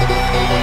Música